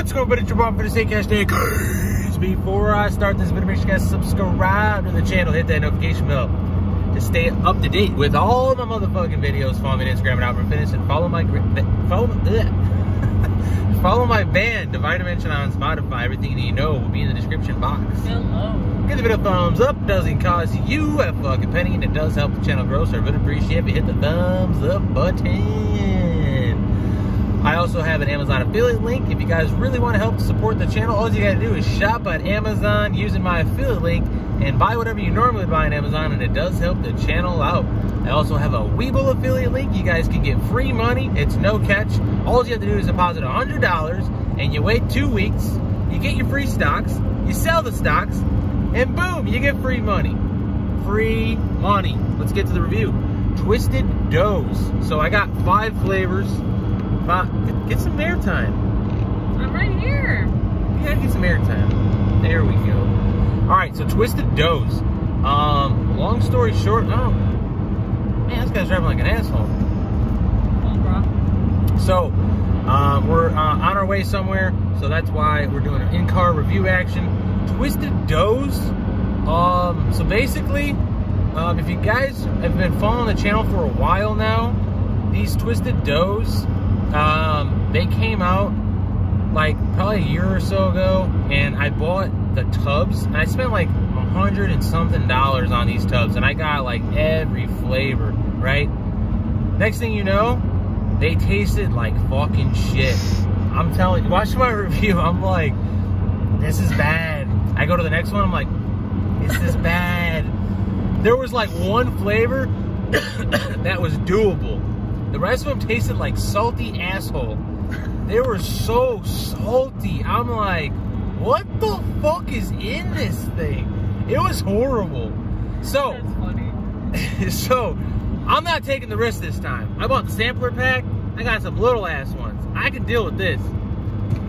What's going on, buddy? Your for the sake hashtag. Before I start this video, make sure you guys subscribe to the channel, hit that notification bell to stay up to date with all my motherfucking videos. Follow me on Instagram at Opperman Fitness and follow my follow ugh. follow my band Divided Dimension on Spotify. Everything that you know will be in the description box. Hello. Give the video a thumbs up. Doesn't cost you a fucking penny, and it does help the channel grow. So I would appreciate if you hit the thumbs up button. I also have an Amazon affiliate link. If you guys really want to help support the channel, all you got to do is shop on Amazon using my affiliate link and buy whatever you normally buy on Amazon, and it does help the channel out. I also have a Webull affiliate link. You guys can get free money. It's no catch. All you have to do is deposit $100, and you wait two weeks. You get your free stocks. You sell the stocks, and boom, you get free money. Free money. Let's get to the review. Twisted Doughs. So I got five flavors. Get, get some airtime. I'm right here. Gotta get some airtime. There we go. All right, so Twisted Doughs. Um, long story short, oh, man, this guy's driving like an asshole. So, um, we're uh, on our way somewhere, so that's why we're doing an in-car review action. Twisted Doughs. Um, so basically, um, if you guys have been following the channel for a while now, these Twisted Doughs um, they came out like probably a year or so ago, and I bought the tubs, I spent like a hundred and something dollars on these tubs, and I got like every flavor, right? Next thing you know, they tasted like fucking shit. I'm telling you, watch my review. I'm like, this is bad. I go to the next one, I'm like, this is bad. There was like one flavor that was doable the rest of them tasted like salty asshole. They were so salty. I'm like, what the fuck is in this thing? It was horrible. So, so I'm not taking the risk this time. I bought the sampler pack. I got some little ass ones. I can deal with this.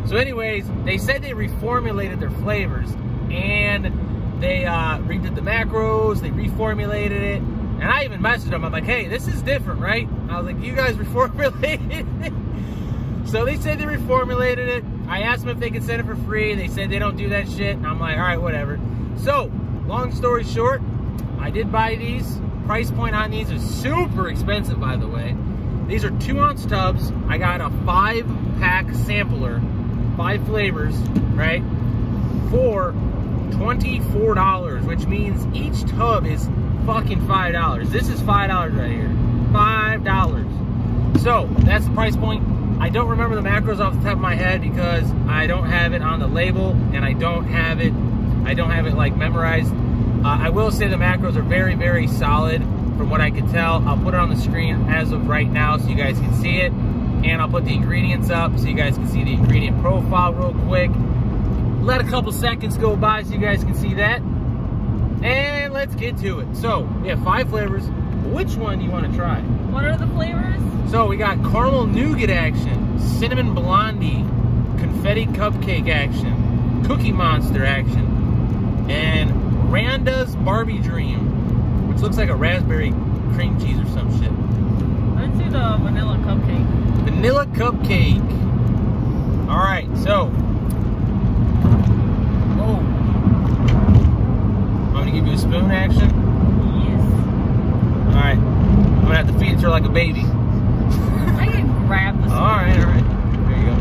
So anyways, they said they reformulated their flavors and they uh, redid the macros, they reformulated it, and I even messaged them. I'm like, hey, this is different, right? I was like, you guys reformulated it. so they said they reformulated it. I asked them if they could send it for free. They said they don't do that shit. I'm like, all right, whatever. So, long story short, I did buy these. Price point on these is super expensive, by the way. These are two ounce tubs. I got a five pack sampler, five flavors, right? For $24, which means each tub is fucking $5. This is $5 right here. $5. So, that's the price point. I don't remember the macros off the top of my head because I don't have it on the label and I don't have it, I don't have it like memorized. Uh, I will say the macros are very, very solid from what I can tell. I'll put it on the screen as of right now so you guys can see it. And I'll put the ingredients up so you guys can see the ingredient profile real quick. Let a couple seconds go by so you guys can see that. And let's get to it. So, we have five flavors. Which one do you want to try? What are the flavors? So, we got caramel nougat action, cinnamon blondie, confetti cupcake action, cookie monster action, and Randa's Barbie Dream, which looks like a raspberry cream cheese or some shit. Let's do the vanilla cupcake. Vanilla cupcake. All right, so give you a spoon action? Yes. Alright. I'm gonna have to feed it to her like a baby. I can grab the spoon. Alright, alright. There you go.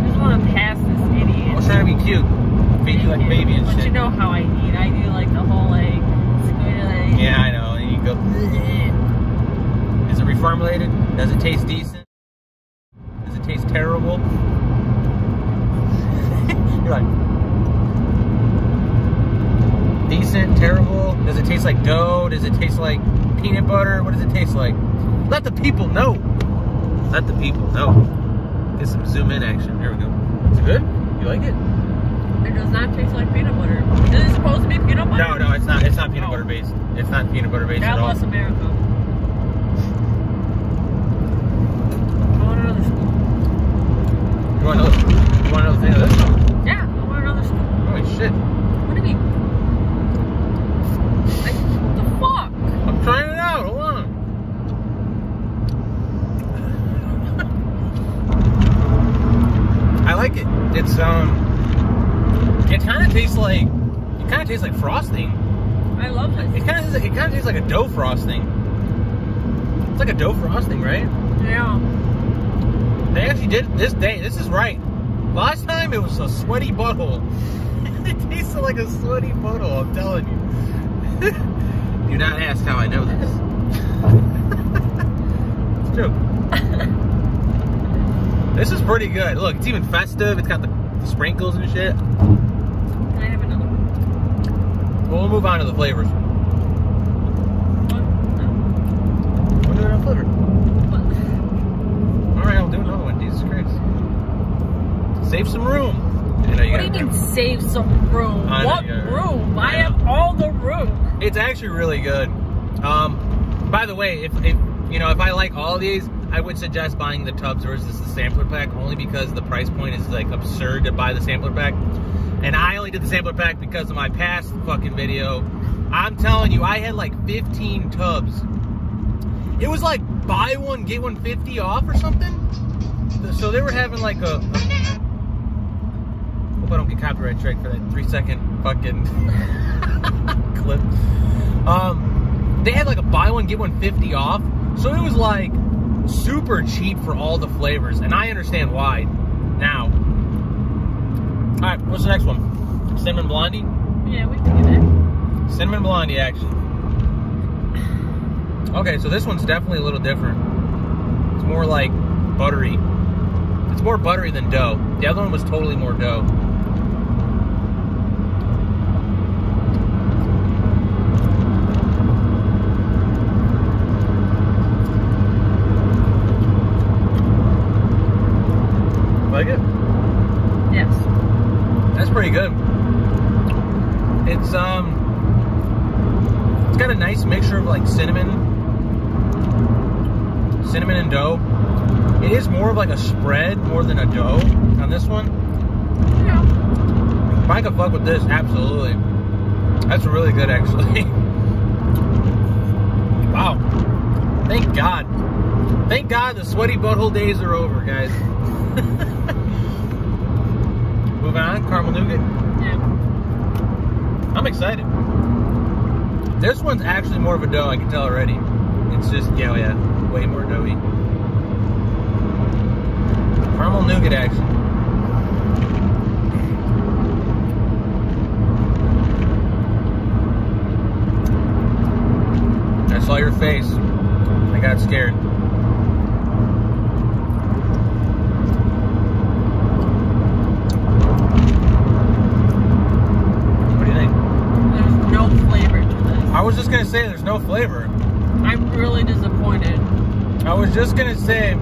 I just want to pass this idiot. I was trying to be cute. Feed you like a baby and but shit. you know how I eat. I do like the whole like, like Yeah, I know. And you go, is it reformulated? Does it taste decent? Does it taste terrible? You're like, decent, terrible? Does it taste like dough? Does it taste like peanut butter? What does it taste like? Let the people know. Let the people know. Get some zoom in action. There we go. Is it good? You like it? It does not taste like peanut butter. Is it supposed to be peanut butter? No, no, it's not. It's not peanut butter based. It's not peanut butter based God at all. God bless America. I want another spoon. You want another? You want another thing of this? Yeah, I want another. Holy shit! What do you mean? trying it out. Hold on. I it. Um, it kind of tastes like it kind of tastes like frosting. I love It this. kind of it kind of tastes like a dough frosting. It's like a dough frosting, right? Yeah. They actually did this day. This is right. Last time it was a sweaty butthole. it tasted like a sweaty butthole. I'm telling you. Do not ask how I know this. it's true. this is pretty good. Look, it's even festive. It's got the, the sprinkles and shit. Can I have another one? Well, we'll move on to the flavors. What? No. We'll do another flavor. What? All right, I'll do another one. Jesus Christ. Save some room. You know, you What do you mean save some room? I what room? I I have all the room. It's actually really good. Um, by the way, if, if you know if I like all these, I would suggest buying the tubs versus the sampler pack only because the price point is like absurd to buy the sampler pack. And I only did the sampler pack because of my past fucking video. I'm telling you, I had like 15 tubs. It was like buy one get one 50 off or something. So they were having like a. Hope I don't get copyright strike for that three second fucking clip. Um, they had like a buy one get one 50 off, so it was like super cheap for all the flavors, and I understand why now. All right, what's the next one? Cinnamon blondie. Yeah, we can do that. Cinnamon blondie actually. Okay, so this one's definitely a little different. It's more like buttery. It's more buttery than dough. The other one was totally more dough. Like it? Yes. That's pretty good. It's um it's got a nice mixture of like cinnamon cinnamon and dough. It is more of like a spread more than a dough on this one. Yeah. If I could fuck with this, absolutely. That's really good actually. wow. Thank God. Thank God the sweaty butthole days are over, guys. Moving on, caramel nougat. Yeah. I'm excited. This one's actually more of a dough, I can tell already. It's just, yeah, oh, yeah, way more doughy. Caramel nougat action. I saw your face. I got scared. What do you think? There's no flavor to this. I was just say there's no flavor. I'm really disappointed. I was just gonna say,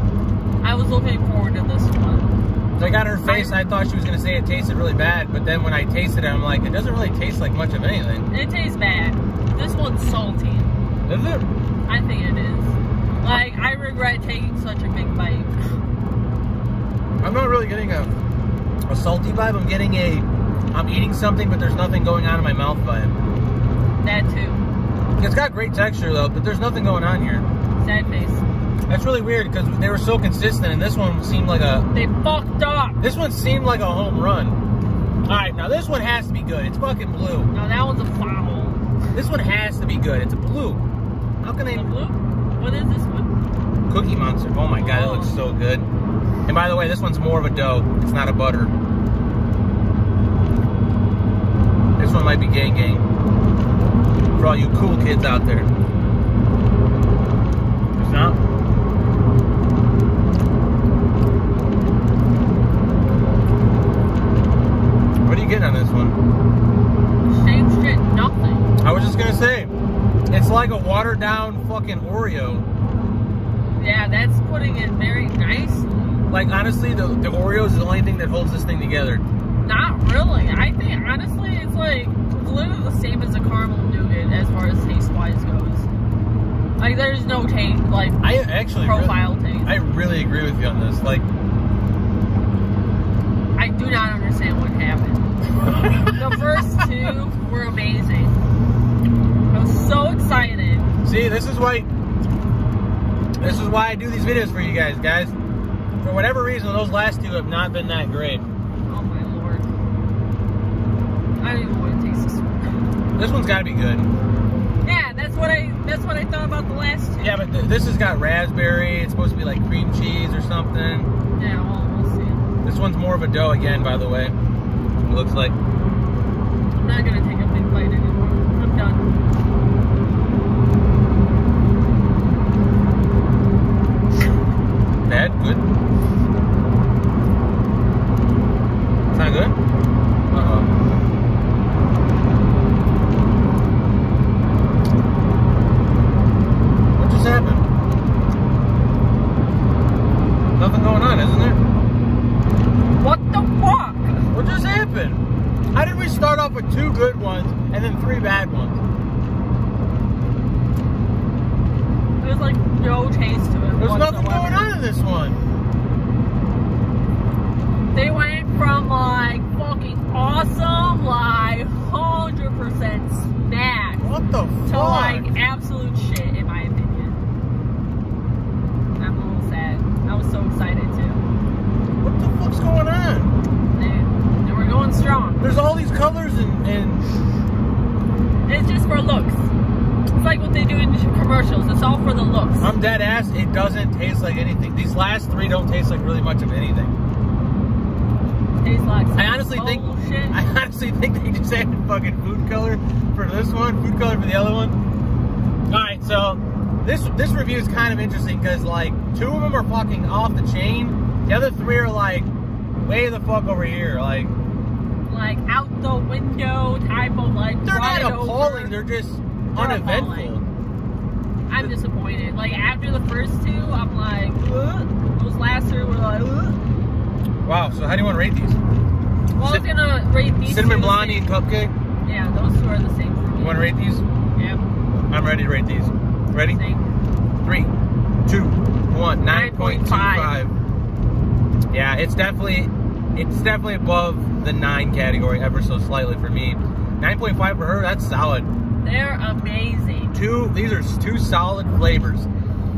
I was looking forward to this one. I got her face. I thought she was gonna say it tasted really bad, but then when I tasted it, I'm like, it doesn't really taste like much of anything. It tastes bad. This one's salty. Is it? I think it is. Like, I regret taking such a big bite. I'm not really getting a a salty vibe. I'm getting a I'm eating something, but there's nothing going on in my mouth vibe. That too. It's got great texture though, but there's nothing going on here. Sad face. That's really weird because they were so consistent, and this one seemed like a They fucked up. this one seemed like a home run. All right, now this one has to be good. It's fucking blue. No, that one's a foul. This one has to be good. It's a blue. How can The they? blue? What is this one? Cookie Monster. Oh my god, it looks so good. And by the way, this one's more of a dough. It's not a butter. This one might be gang gang. For all you cool kids out there. It's not? What are you getting on this one? Same shit, nothing. I was just gonna say, it's like a watered down fucking Oreo. Yeah, that's putting it very nice. Like honestly, the, the Oreo is the only thing that holds this thing together. Not really. I think honestly, it's like it's literally the same as a caramel nougat as far as taste wise goes. Like there's no taste, like I actually really- profile taste. I really agree with you on this. Like, I do not understand what happened. the first two were amazing. I was so excited. see, this is why. This is why I do these videos for you guys, guys. For whatever reason, those last two have not been that great. I don't even want to taste this one. This one's got to be good. Yeah, that's what I that's what I thought about the last two. Yeah, but th this has got raspberry. It's supposed to be like cream cheese or something. Yeah, well, we'll see. This one's more of a dough again, by the way. It looks like. I'm not gonna take a big bite anymore. I'm done. Bad? Good? It's not good? Uh-oh. What just happened? Nothing going on, isn't there? What the fuck? What just happened? How did we start off with two good ones and then three bad ones? There's like no taste to it. There's nothing going on in this one. They went from like fucking awesome, like hundred percent smash What the fuck? to like absolute shit, in my opinion. I'm a little sad. I was so excited too. what the fuck's going on? They, they were going strong. There's all these colors and, and It's just for looks. It's like what they do in commercials. It's all for the looks. I'm dead ass. It doesn't taste like anything. These last three don't taste like really much of anything. Tastes like I honestly think. I honestly think they just added fucking food color for this one, food color for the other one. All right, so this this review is kind of interesting because like two of them are fucking off the chain. The other three are like way the fuck over here. Like like out the window type of like. they're not appalling. over. They're just They're uneventful. I'm disappointed. Like after the first two, I'm like, "Ugh." those last three were like, "Ugh." Wow. So how do you want to rate these? well, I was gonna rate these Cinnamon blondie and cupcake. Yeah, those two are the same for me. You want to rate these? Yeah, I'm ready to rate these. Ready? same. Three, two, one. Nine point two five. Yeah, it's definitely it's definitely above the nine category ever so slightly for me. Nine point five for her. That's solid. They're amazing. Two. These are two solid flavors.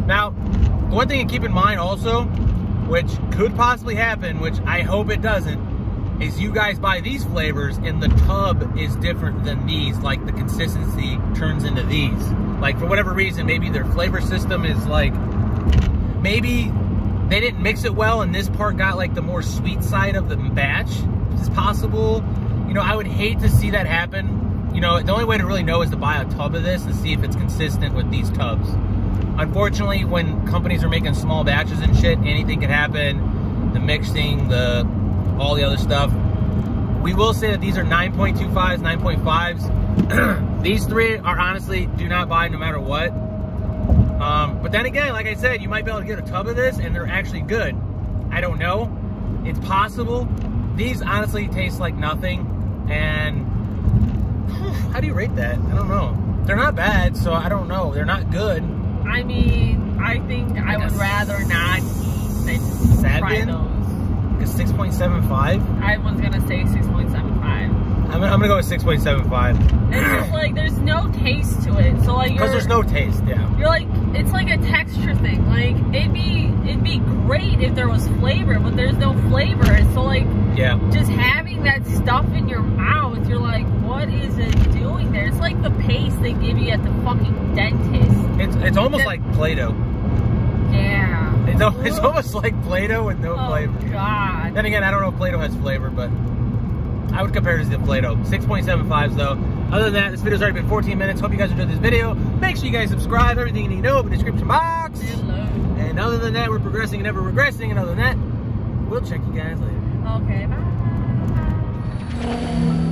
Now, one thing to keep in mind also, which could possibly happen, which I hope it doesn't, is you guys buy these flavors and the tub is different than these. Like the consistency turns into these. Like for whatever reason, maybe their flavor system is like maybe they didn't mix it well and this part got like the more sweet side of the batch. It's possible. You know, I would hate to see that happen. You know, the only way to really know is to buy a tub of this and see if it's consistent with these tubs. Unfortunately, when companies are making small batches and shit, anything can happen. The mixing, the all the other stuff. We will say that these are 9.25s, 9.5s. these three are honestly do not buy no matter what. Um, but then again, like I said, you might be able to get a tub of this and they're actually good. I don't know. It's possible. These honestly taste like nothing. And how do you rate that? I don't know. They're not bad, so I don't know. They're not good. I mean, I think I Like a would rather not eat than try Seven? those. Like a 6.75. I was gonna say 6.75. I'm, I'm gonna go with 6.75. It's just like there's no taste to it. So like you're Because there's no taste, yeah. you're like it's like a texture thing. Like it'd be it'd be great if there was flavor, but there's no flavor. So like Yeah. just having that stuff in your mouth, you're like, what is it doing there? It's like the paste they give you at the fucking dentist. It's, it's almost That- like Play-Doh. Yeah. It's, al- it's almost like Play-Doh with no oh flavor. God. Then again, I don't know if Play-Doh has flavor, but I would compare this to Play-Doh. 6.75s though. Other than that, this video's already been 14 minutes. Hope you guys enjoyed this video. Make sure you guys subscribe. Everything you need to know in the description box. Hello. And other than that, we're progressing and never regressing. And other than that, we'll check you guys later. Okay. Bye.